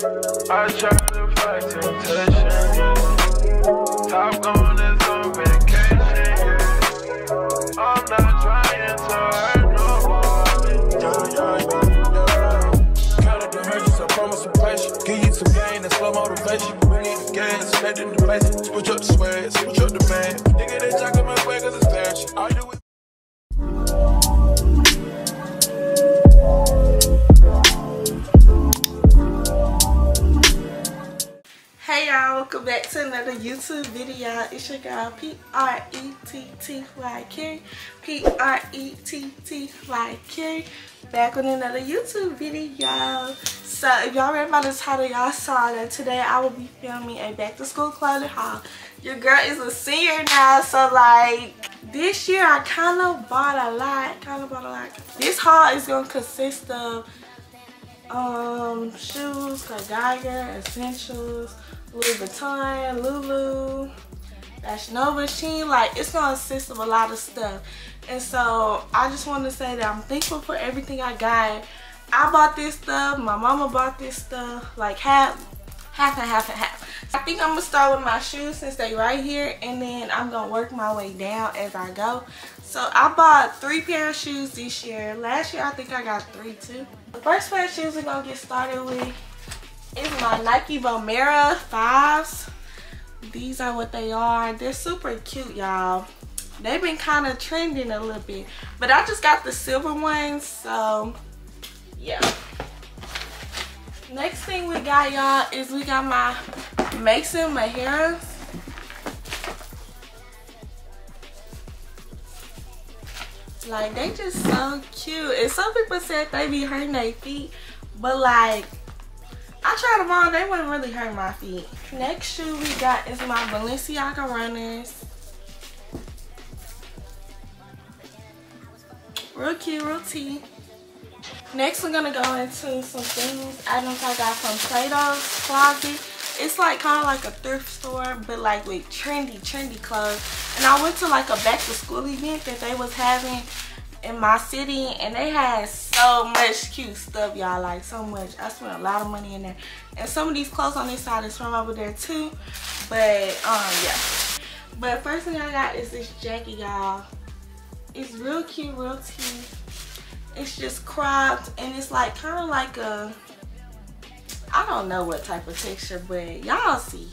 I try to fight temptation. Top gun is on vacation. I'm not trying to hurt nobody. Yeah, yeah, yeah, the I patience. Give you some gain and slow motivation. The gas, the basic. Switch up the swag, switch up the man. Nigga, they jacking my way cause it's fashion. You do is welcome back to another YouTube video. It's your girl P-R-E-T-T-Y Keri. P-R-E-T-T-Y Keri. Back with another YouTube video. So if y'all read by the title, y'all saw that today I will be filming a back to school clothing haul. Your girl is a senior now, so like this year I kind of bought a lot. Kind of bought a lot. This haul is going to consist of um shoes, Geiger, Essentials, Louis Vuitton, Lulu, Fashion Nova, Shein. Like it's gonna consist of a lot of stuff. And so I just want to say that I'm thankful for everything I got. I bought this stuff. My mama bought this stuff. Like half, half and half and half. I think I'm gonna start with my shoes since they right here, and then I'm gonna work my way down as I go. So I bought three pair of shoes this year. Last year I think I got three too. The first pair of shoes we're gonna get started with is my Nike Vomero 5s. These are what they are. They're super cute, y'all. They've been kind of trending a little bit. But I just got the silver ones, so yeah. Next thing we got, y'all, is we got my Maison Miharas. Like, they just so cute. And some people said they be hurting their feet. But, like, tried them on. They wouldn't really hurt my feet. Next shoe we got is my Balenciaga runners. Real cute, real tea. Next, we're gonna go into some things, items I got from Plato's Closet. It's like kind of like a thrift store, but like with trendy, trendy clothes. And I went to like a back to school event that they was having in my city, and they had so much cute stuff, y'all. Like so much. I spent a lot of money in there. And some of these clothes on this side is from over there too. But um, yeah. But first thing I got is this jacket, y'all. It's real cute, real tea. It's just cropped and it's like kind of like a, I don't know what type of texture, but y'all see.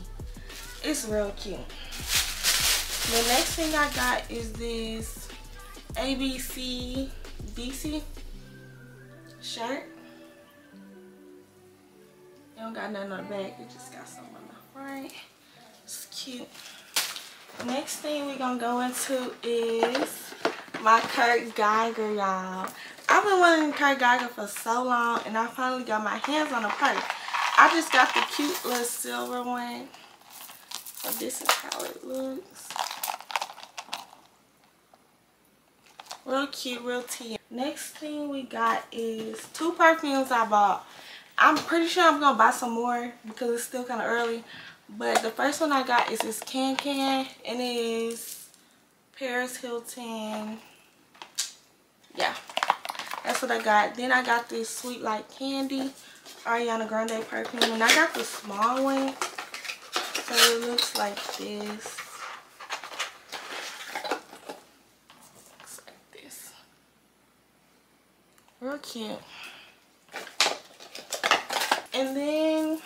It's real cute. The next thing I got is this ABC DC shirt. It don't got nothing on the back, it just got some on the front. It's cute. Next thing we're gonna go into is my Kurt Geiger, y'all. I've been wanting Kurt Geiger for so long, and I finally got my hands on a purse. I just got the cute little silver one. So this is how it looks. Real cute, real tea. Next thing we got is two perfumes I bought. I'm pretty sure I'm gonna buy some more because it's still kind of early. But the first one I got is this Can Can, and it is Paris Hilton. Yeah, that's what I got. Then I got this Sweet Like Candy Ariana Grande perfume, and I got the small one. So it looks like this. Looks like this. Cute. And then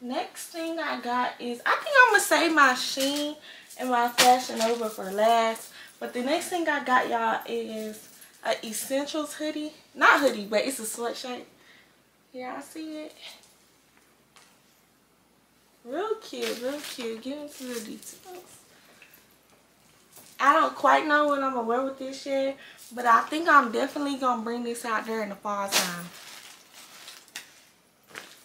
next thing I got is I think I'm gonna save my Shein and my Fashion Nova for last. But the next thing I got y'all is a Essentials hoodie. Not hoodie, but it's a sweatshirt. Yeah, I see it. Real cute, real cute. Get into the details. I don't quite know what I'm gonna wear with this yet, but I think I'm definitely gonna bring this out during the fall time.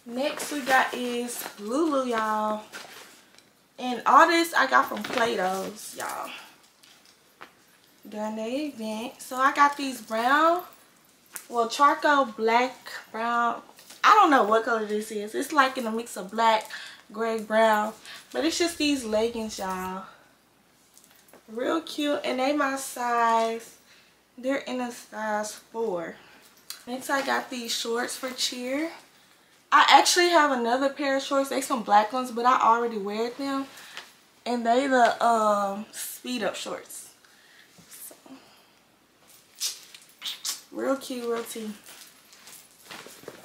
Next we got is Lulu, y'all. And all this I got from Plato's, y'all. During the event. So I got these brown, well charcoal, black, brown. I don't know what color this is. It's like in a mix of black, gray, brown. But it's just these leggings, y'all. Real cute. And they my size. They're in a size 4. Next I got these shorts for cheer. I actually have another pair of shorts. They some black ones, but I already wear them. And they the um, speed up shorts. So, real cute, real tea.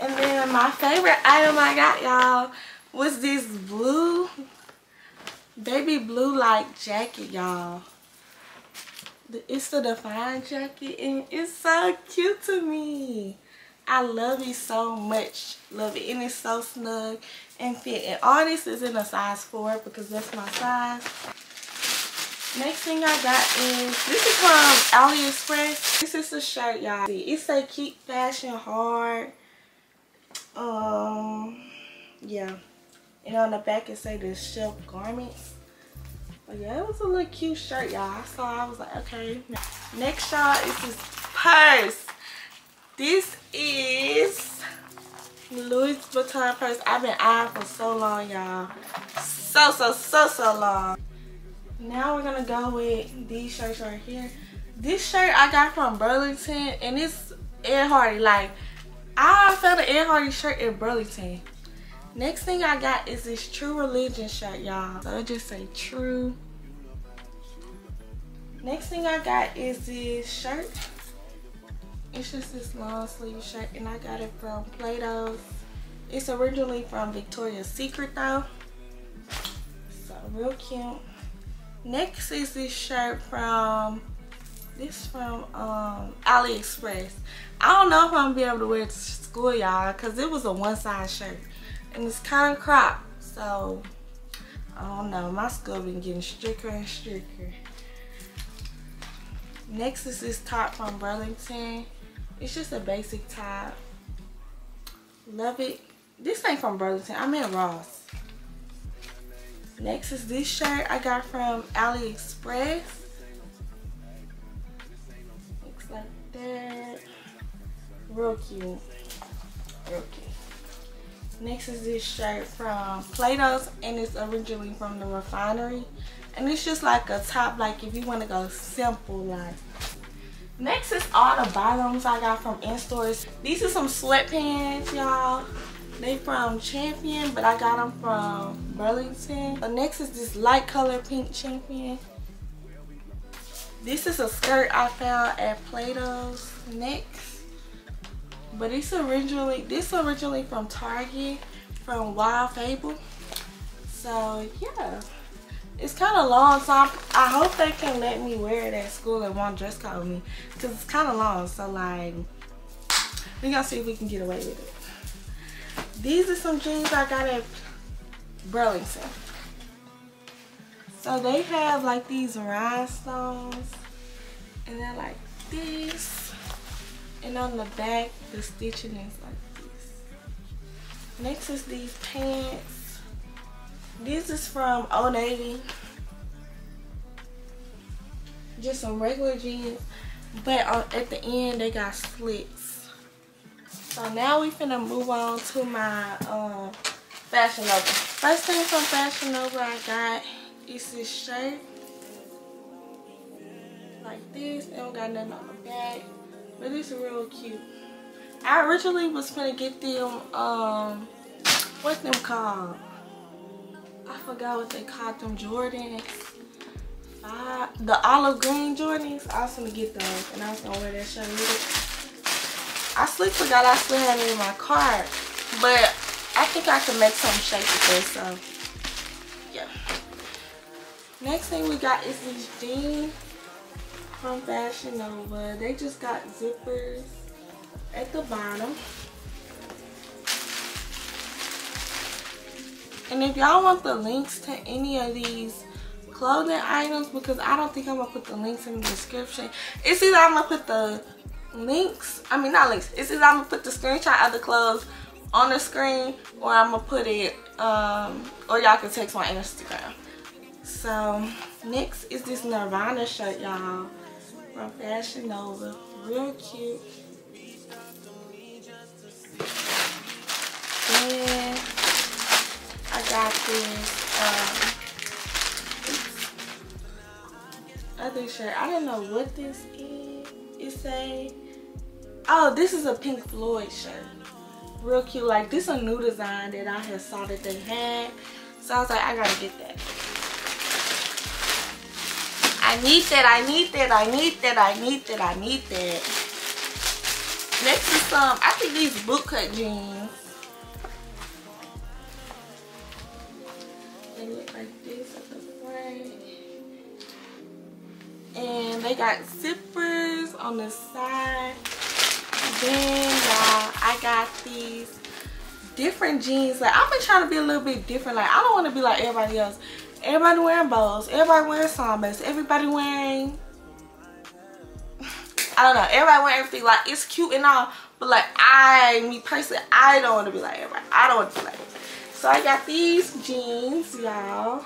And then my favorite item I got, y'all, was this blue, baby blue like jacket, y'all. It's the Define jacket and it's so cute to me. I love it so much. Love it. And it's so snug and fit. And all this is in a size 4 because that's my size. Next thing I got is, this is from AliExpress. This is a shirt, y'all. It say keep fashion hard. Um, yeah. And on the back it say the shelf garments. But yeah, it was a little cute shirt, y'all. So I was like, okay. Next, y'all, is this purse. This is Louis Vuitton purse. I've been eyeing for so long, y'all. So, so, so, so long. Now we're gonna go with these shirts right here. This shirt I got from Burlington, and it's Ed Hardy. Like, I found an Ed Hardy shirt in Burlington. Next thing I got is this True Religion shirt, y'all. So it just say True. Next thing I got is this shirt. It's just this long sleeve shirt and I got it from Plato's. It's originally from Victoria's Secret though. So real cute. Next is this shirt from this from um, AliExpress. I don't know if I'm gonna be able to wear it to school y'all because it was a one size shirt and it's kind of cropped so I don't know my school been getting stricter and stricter. Next is this top from Burlington. It's just a basic top. Love it. This ain't from Burlington I'm in Ross. Next is this shirt I got from AliExpress. Looks like that. Real cute. Real cute Next is this shirt from Plato's and it's originally from the refinery. And it's just like a top like if you want to go simple like. Next is all the bottoms I got from in-stores. These are some sweatpants y'all. They from Champion but I got them from Burlington. The next is this light color pink Champion. This is a skirt I found at Plato's. Next but it's originally this originally from Target from Wild Fable. So yeah, it's kind of long. So I'm, i hope they can let me wear it at school and won't dress code me because it's kind of long. So like, we gonna see if we can get away with it. These are some jeans I got at Burlington. So they have like these rhinestones and they're like this and on the back the stitching is like this. Next is these pants. This is from Old Navy just some regular jeans. But at the end they got slits. So now we finna move on to my um, Fashion Nova. First thing from Fashion Nova I got is this shirt. Like this. It don't got nothing on the back but it's real cute. I originally was gonna get them, um, what's them called? I forgot what they called them, Jordans. Five, the olive green Jordans. I was gonna get those and I was gonna wear that shirt with it. I sleep forgot I still had it in my car. But I think I can make some shape with this, so yeah. Next thing we got is these jeans from Fashion Nova. They just got zippers at the bottom. And if y'all want the links to any of these clothing items, because I don't think I'm going to put the links in the description. It's either I'm going to put the links, I mean not links, it's either I'm going to put the screenshot of the clothes on the screen or I'm going to put it, um, or y'all can text my Instagram. So next is this Nirvana shirt, y'all from Fashion Nova. Real cute. Then I got this um, other shirt. I don't know what this is. It's a oh, this is a Pink Floyd shirt. real cute. Like this a new design that I had saw that they had. So I was like, I gotta get that. I need that, I need that, I need that, I need that, I need that. Next is some, I think these bootcut jeans. They look like this. And they got zippers on the side. Then y'all, I got these different jeans. Like I've been trying to be a little bit different. Like I don't want to be like everybody else. Everybody wearing bows. Everybody wearing sambas. Everybody wearing I don't know. Everybody wearing everything. Like it's cute and all. But like I, me personally, I don't want to be like everybody. I don't want to be like. So I got these jeans, y'all.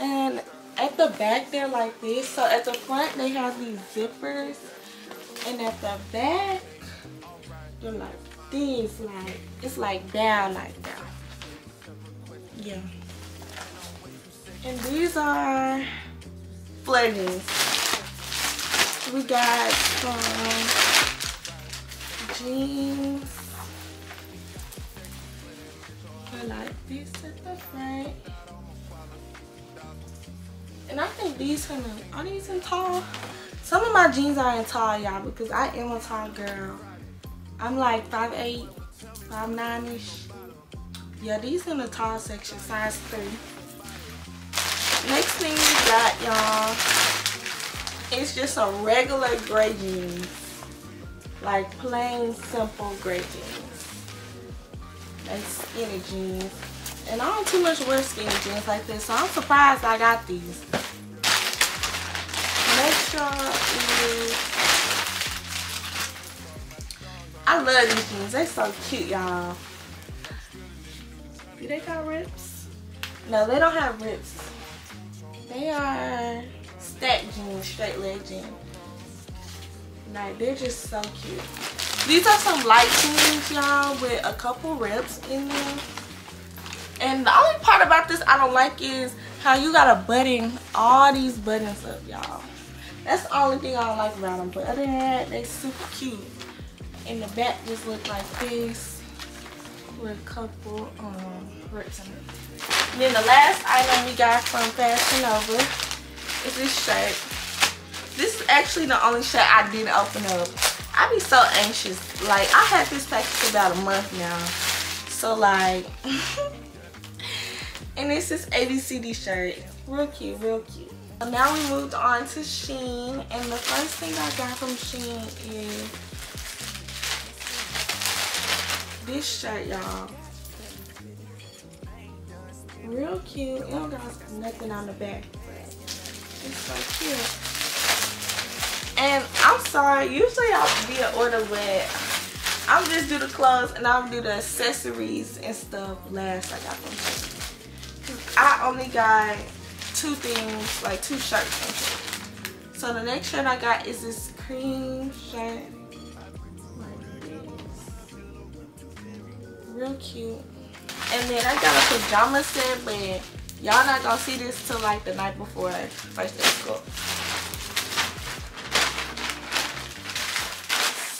And at the back they're like this. So at the front they have these zippers. And at the back they're like this. Like it's like down like that. Yeah. And these are flare jeans. We got some jeans. I like this at the front. And I think these are, are these in tall? Some of my jeans are in tall, y'all, because I am a tall girl. I'm like 5'8", 5'9"-ish. Yeah, these in the tall section, size 3. Got, y'all, it's just a regular gray jeans. Like plain, simple gray jeans. And skinny jeans. And I don't too much wear skinny jeans like this, so I'm surprised I got these. Next, y'all, is... I love these jeans. They're so cute, y'all. Do they got rips? No, they don't have rips. They are stack jeans, straight leg jeans. Like, they're just so cute. These are some light jeans, y'all, with a couple rips in them. And the only part about this I don't like is how you gotta button all these buttons up, y'all. That's the only thing I don't like about them. But other than that, they're super cute. And the back just look like this with a couple um, in it. And then the last item we got from Fashion Nova is this shirt. This is actually the only shirt I didn't open up. I be so anxious. Like, I had this package about a month now. So, like... and this is ABCD shirt. Real cute, real cute. Now we moved on to Shein. And the first thing I got from Shein is this shirt, y'all. Real cute. It don't got nothing on the back, it's so cute. And I'm sorry, usually I'll be an order with I'm just do the clothes and I'll do the accessories and stuff last I got them. Cause I only got two things, like two shirts So the next shirt I got is this cream shirt. Like this. Real cute. And then I got a pajama set, but y'all not gonna see this till like the night before first day of school.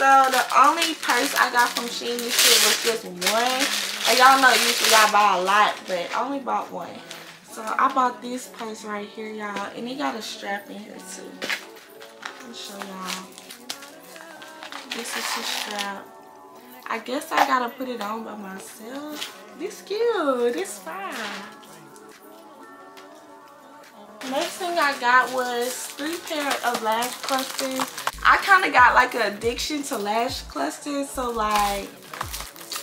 So the only purse I got from Shein this was just one. And y'all know usually I buy a lot, but I only bought one. So I bought this purse right here, y'all. And it got a strap in here too. Let me show y'all. This is the strap. I guess I gotta put it on by myself. This cute. It's fine. Next thing I got was three pair of lash clusters. I kind of got like an addiction to lash clusters. So like,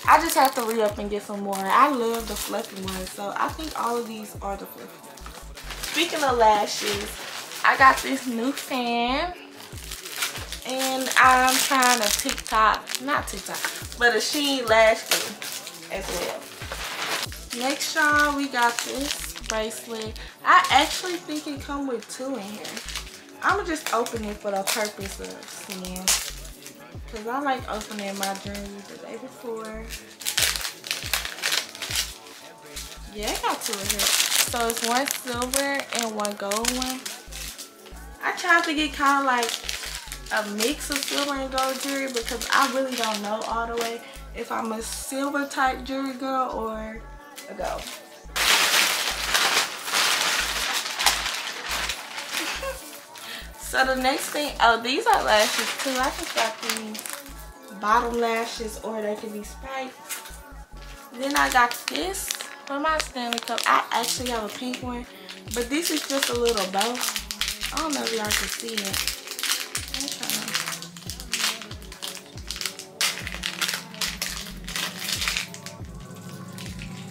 I just have to re-up and get some more. I love the fluffy ones. So I think all of these are the fluffy ones. Speaking of lashes, I got this new fan. And I'm trying a TikTok, not TikTok, but a Shein lash glue as well. Next, y'all, we got this bracelet. I actually think it come with two in here. I'm gonna just open it for the purpose of seeing. Cause I like opening my jewelry the day before. Yeah, I got two in here. So it's one silver and one gold one. I tried to get kind of like a mix of silver and gold jewelry because I really don't know all the way. if I'm a silver type jewelry girl or a gold. so the next thing, oh these are lashes too. I just got these bottom lashes or they can be spiked. Then I got this for my Stanley Cup. I actually have a pink one, but this is just a little bow. I don't know if y'all can see it.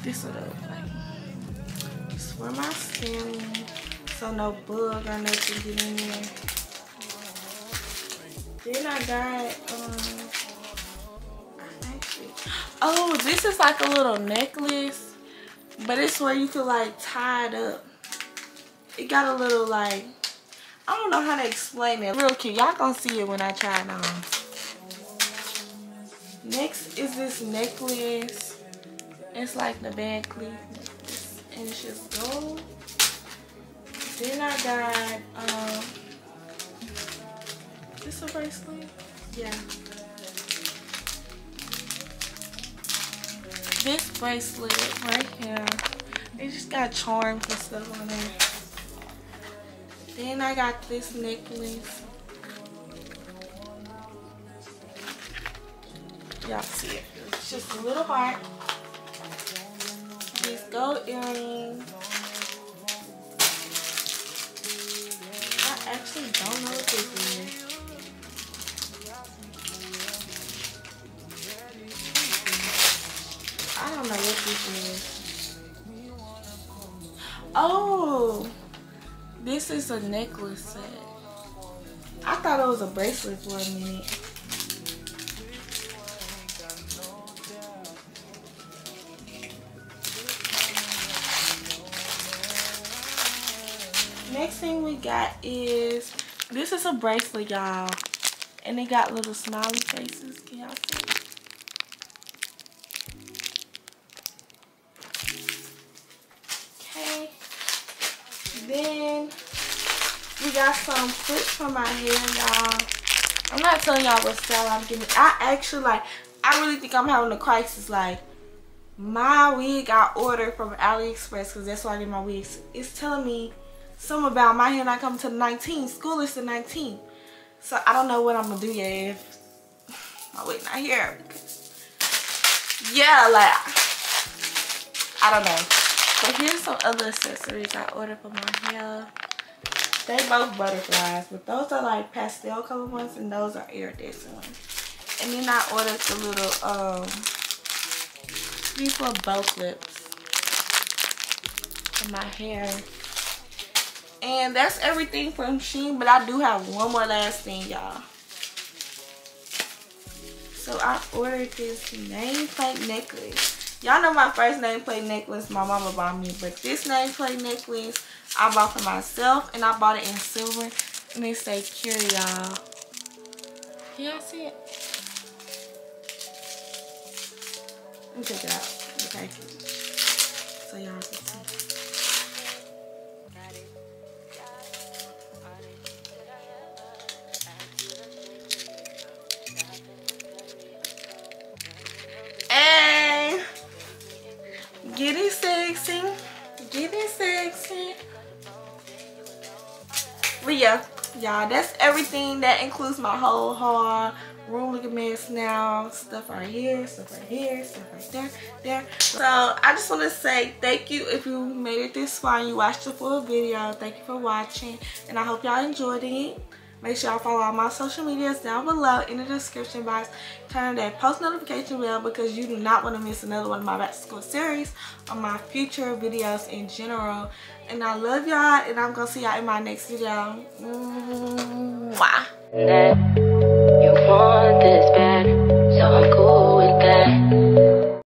This will look like. It's for my Stanley, so no bug or nothing get in there. Then I got, um, oh, this is like a little necklace, but it's where you can like tie it up. It got a little like, I don't know how to explain it. Real cute. Y'all gonna see it when I try it on. Next is this necklace. It's like the Cleef necklace. And it's just gold. Then I got, um, this a bracelet? Yeah. This bracelet right here. It just got charms and stuff on it. Then I got this necklace. Y'all see it. It's just a little heart. Gold earrings. I actually don't know what this is. I don't know what this is. Oh! This is a necklace set. I thought it was a bracelet for a minute. Next thing we got is, this is a bracelet, y'all. And it got little smiley faces. Can y'all see? Okay. Then we got some clips for my hair, y'all. I'm not telling y'all what style I'm getting. I actually like, I really think I'm having a crisis. Like, my wig I ordered from AliExpress because that's where I get my wigs. It's telling me something about my hair not coming to the 19th. School is the 19th. So I don't know what I'm gonna do yet if my wig not here. Yeah, like I don't know. So here's some other accessories I ordered for my hair. They both butterflies, but those are like pastel color ones and those are iridescent ones. And then I ordered the little um these for bow clips for my hair. And that's everything from Shein, but I do have one more last thing, y'all. So I ordered this nameplate necklace. Y'all know my first nameplate necklace my mama bought me, but this nameplate necklace I bought for myself and I bought it in silver and it say Cure y'all. Can y'all see it? Let me check it out. Okay. So y'all yeah, y'all, that's everything. That includes my whole haul. Room looking mess now. Stuff right here, stuff right here, stuff right there, there. So I just want to say thank you if you made it this far and you watched the full video. Thank you for watching. And I hope y'all enjoyed it. Make sure y'all follow all my social medias down below in the description box. Turn that post notification bell because you do not want to miss another one of my back to school series or my future videos in general. And I love y'all and I'm going to see y'all in my next video. Mwah. you want this bad, so I'm cool